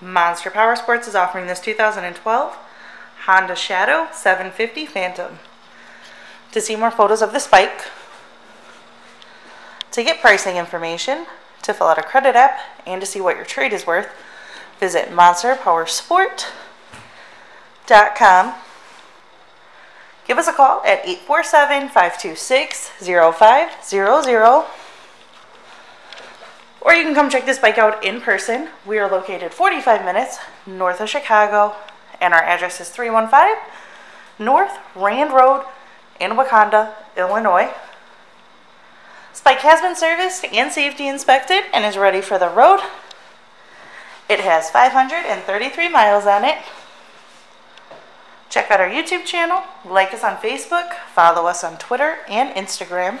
Monster Power Sports is offering this 2012 Honda Shadow 750 Phantom. To see more photos of this bike, to get pricing information, to fill out a credit app, and to see what your trade is worth, visit monsterpowersport.com. Give us a call at 847 526 0500 or you can come check this bike out in person. We are located 45 minutes north of Chicago, and our address is 315 North Rand Road in Wauconda, Illinois. This bike has been serviced and safety inspected and is ready for the road. It has 533 miles on it. Check out our YouTube channel, like us on Facebook, follow us on Twitter and Instagram.